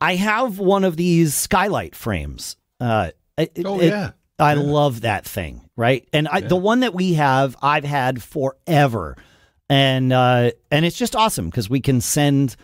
I have one of these skylight frames. Uh, it- Oh, it- yeah. I love that thing, right? And I, the one that we have, I've had forever, and uh, and it's just awesome because we can send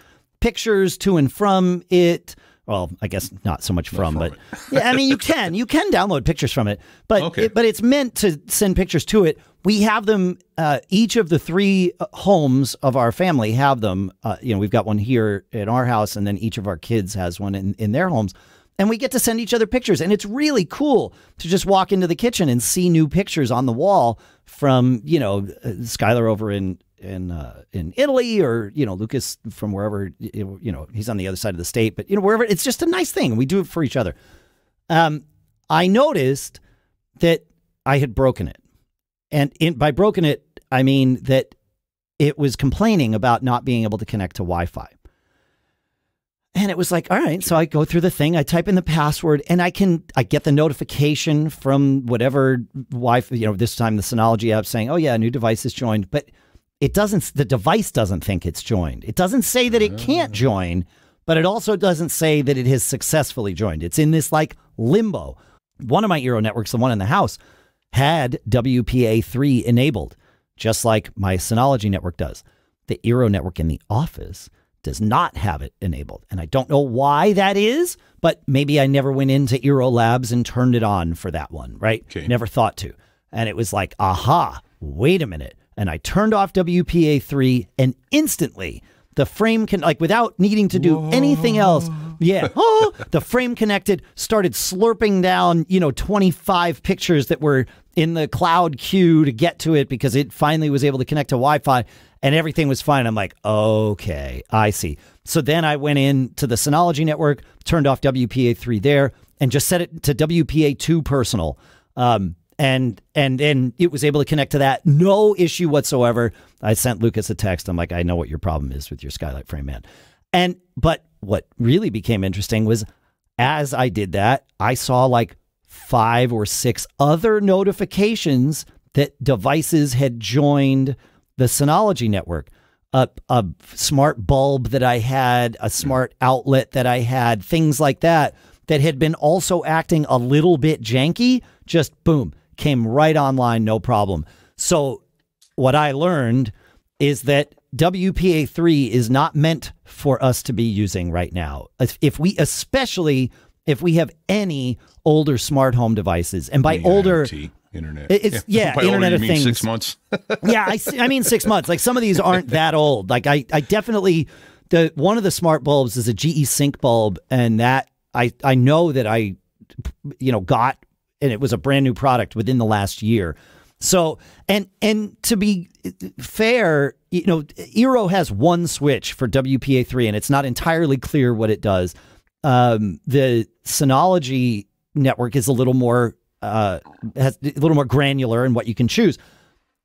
pictures to and from it. Well, I guess not so much from, but yeah, I mean you can you can download pictures from it, but Okay. it, but it's meant to send pictures to it. We have them. Uh, each of the three uh, homes of our family have them. Uh, you know, we've got one here in our house, and then each of our kids has one in, in their homes. And we get to send each other pictures, and it's really cool to just walk into the kitchen and see new pictures on the wall from you know uh, Skylar over in in uh, in Italy, or you know Lucas from wherever you know he's on the other side of the state, but you know wherever it's just a nice thing, we do it for each other. Um, I noticed that I had broken it. And in, by broken it, I mean that it was complaining about not being able to connect to Wi Fi. And it was like, all right, so I go through the thing, I type in the password, and I can I get the notification from whatever Wi-Fi, you know, this time the Synology app saying, oh yeah, a new device is joined, but it doesn't. The device doesn't think it's joined. It doesn't say that it can't ah. join, but it also doesn't say that it has successfully joined. It's in this like limbo. One of my Eero networks, the one in the house, had WPA3 enabled, just like my Synology network does. The Eero network in the office does not have it enabled. And I don't know why that is, but maybe I never went into Eero Labs and turned it on for that one, right? Okay. Never thought to. And it was like, aha, wait a minute. And I turned off WPA3 and instantly the frame can like without needing to do anything else. Yeah. Oh, the frame connected started slurping down, you know, 25 pictures that were in the cloud queue to get to it because it finally was able to connect to Wi-Fi and everything was fine. I'm like, okay, I see. So then I went in to the Synology network, turned off WPA3 there, and just set it to WPA2 personal. Um, and and and it was able to connect to that, no issue whatsoever. I sent Lucas a text. I'm like, I know what your problem is with your skylight frame, man. And but what really became interesting was as I did that, I saw like five or six other notifications that devices had joined the Synology network. A, a smart bulb that I had, a hmm. smart outlet that I had, things like that, that had been also acting a little bit janky, just boom, came right online, no problem. So, what I learned is that WPA3 is not meant for us to be using right now. If- If we, especially if we have any older smart home devices, and by Yeah, older, internet. It's- yeah, older, Internet of Things. Six months. yeah, I, I mean six months. Like some of these aren't that old. Like I, I definitely the one of the smart bulbs is a GE Cync bulb, and that I, I know that I, you know, got and it was a brand new product within the last year. So and and to be fair, you know, Eero has one switch for WPA3, and it's not entirely clear what it does. Um, the Synology network is a little more uh, has a little more granular in what you can choose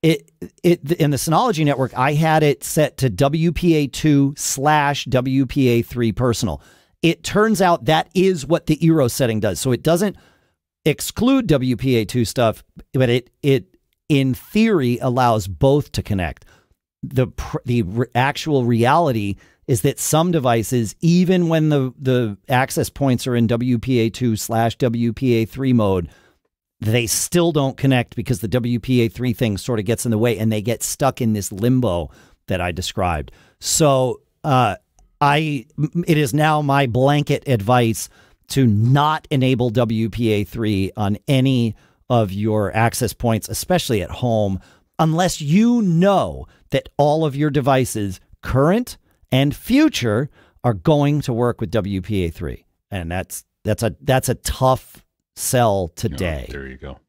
it it in the Synology network, I had it set to WPA2 slash WPA3 personal. It turns out that is what the Eero setting does. So it doesn't exclude WPA2 stuff, but it it in theory allows both to connect. The the re- actual reality is that some devices, even when the the access points are in WPA2 slash WPA3 mode, they still don't connect because the WPA3 thing sort of gets in the way and they get stuck in this limbo that I described. So, uh, I it is now my blanket advice to not enable WPA3 on any of your access points, especially at home, unless you know that all of your devices, current and future, are going to work with WPA3. And that's that's a that's a tough sell today. There you go.